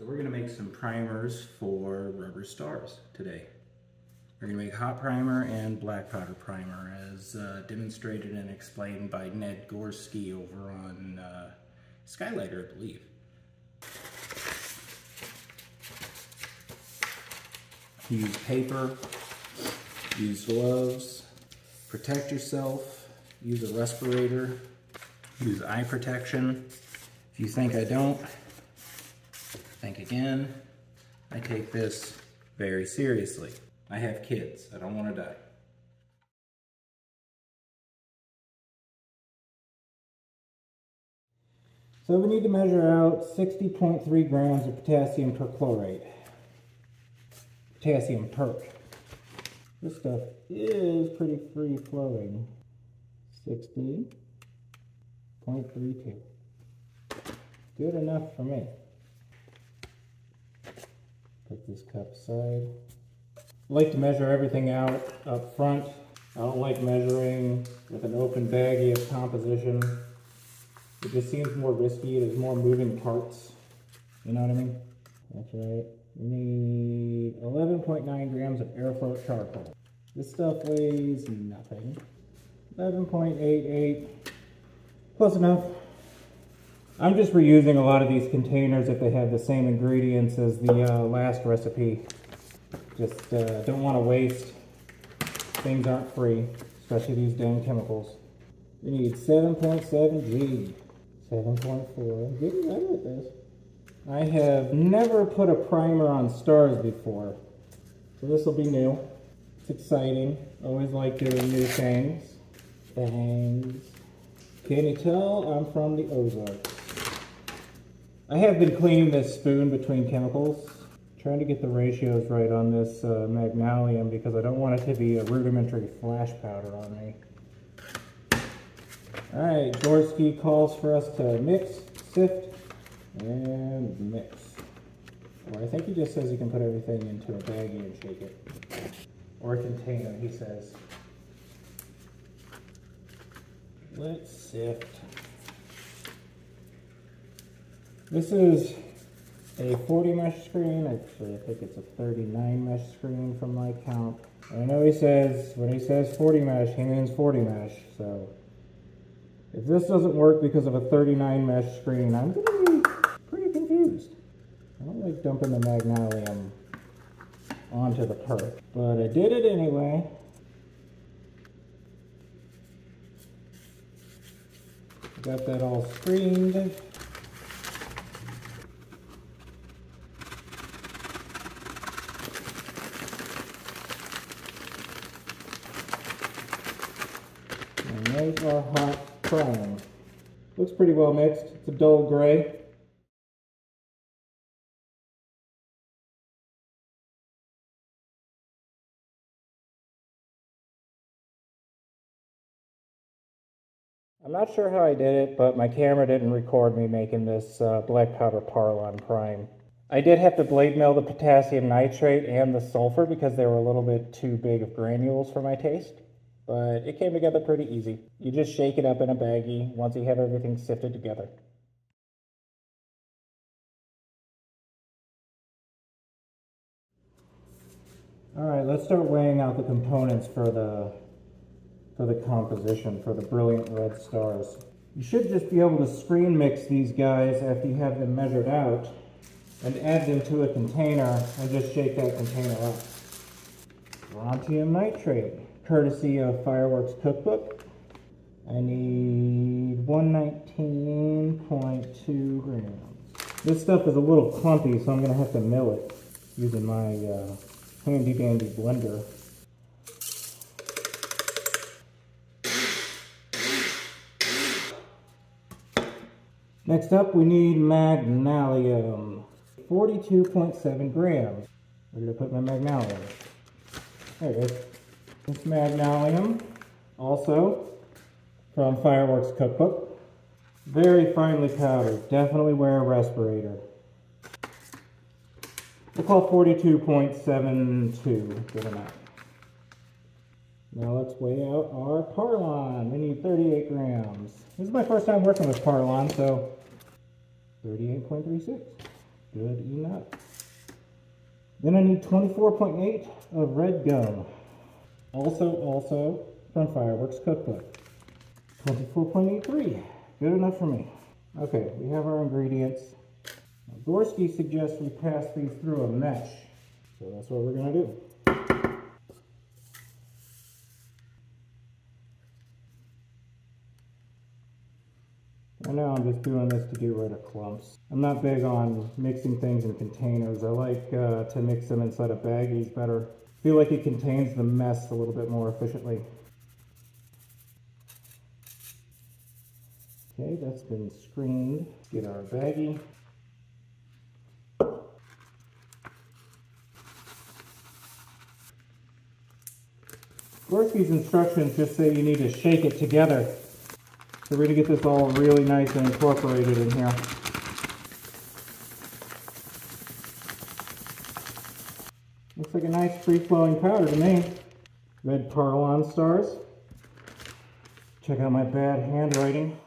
So we're gonna make some primers for rubber stars today. We're gonna make hot primer and black powder primer as uh, demonstrated and explained by Ned Gorski over on uh, Skylighter, I believe. Use paper, use gloves, protect yourself, use a respirator, use eye protection. If you think I don't, Again. I take this very seriously. I have kids. I don't want to die. So we need to measure out 60.3 grams of potassium perchlorate. Potassium perc. This stuff is pretty free flowing. 60.32. Good enough for me. Put this cup aside. I like to measure everything out up front. I don't like measuring with an open baggie of composition. It just seems more risky. There's more moving parts. You know what I mean? That's right. We need 11.9 grams of airfloat charcoal. This stuff weighs nothing. 11.88. Close enough. I'm just reusing a lot of these containers if they have the same ingredients as the uh, last recipe. Just uh, don't want to waste. Things aren't free, especially these damn chemicals. We need 7.7 G. 7.4. Getting better at this. I have never put a primer on stars before. So this will be new. It's exciting. Always like doing new things. Things. Can you tell I'm from the Ozarks? I have been cleaning this spoon between chemicals, trying to get the ratios right on this uh, magnalium because I don't want it to be a rudimentary flash powder on me. Alright, Gorski calls for us to mix, sift, and mix. Or I think he just says you can put everything into a baggie and shake it. Or a container, he says. Let's sift. This is a 40 mesh screen. Actually, I think it's a 39 mesh screen from my count. I know he says, when he says 40 mesh, he means 40 mesh. So if this doesn't work because of a 39 mesh screen, I'm going to be pretty confused. I don't like dumping the magnalium onto the perc, but I did it anyway. Got that all screened. Our hot primer. Looks pretty well mixed. It's a dull gray. I'm not sure how I did it, but my camera didn't record me making this uh, black powder Parlon prime. I did have to blade mill the potassium nitrate and the sulfur because they were a little bit too big of granules for my taste but it came together pretty easy. You just shake it up in a baggie once you have everything sifted together. All right, let's start weighing out the components for the for the composition for the brilliant red stars. You should just be able to screen mix these guys after you have them measured out and add them to a container and just shake that container up. Strontium nitrate courtesy of Fireworks Cookbook. I need 119.2 grams. This stuff is a little clumpy, so I'm going to have to mill it using my uh, handy dandy blender. Next up, we need magnalium. 42.7 grams. Where did I put my magnalium? There it is. This Magnalium, also from Fireworks Cookbook. Very finely powdered. Definitely wear a respirator. We'll call 42.72 good enough. Now let's weigh out our Parlon. We need 38 grams. This is my first time working with Parlon, so 38.36. good enough. Then I need 24.8 of red gum. Also, also from Fireworks Cookbook. 24.83, good enough for me. Okay, we have our ingredients. Now, Gorski suggests we pass these through a mesh. So that's what we're gonna do. I know I'm just doing this to get rid of clumps. I'm not big on mixing things in containers. I like uh, to mix them inside of baggies better. Feel like it contains the mess a little bit more efficiently. Okay, that's been screened. Let's get our baggie. Gorski's instructions just say you need to shake it together. So we're gonna get this all really nice and incorporated in here. Looks like a nice free-flowing powder to me. Red Parlon stars. Check out my bad handwriting.